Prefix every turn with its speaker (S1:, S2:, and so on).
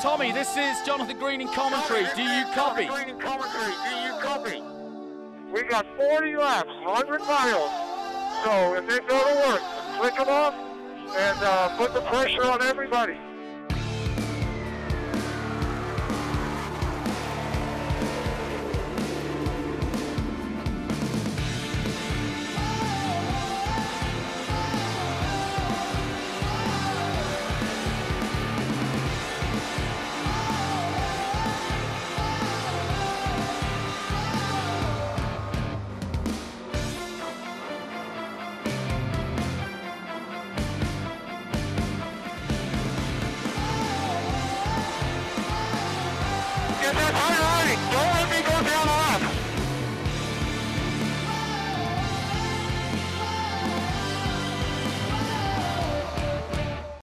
S1: Tommy, this is Jonathan Green in commentary. Do you copy?
S2: Green in commentary. Do you copy? We got 40 laps, 100 miles. So if they go to work, click them off and uh, put the pressure on everybody. Oh,